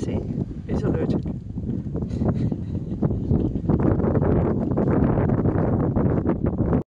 sim, isso é